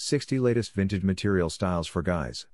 60 latest vintage material styles for guys.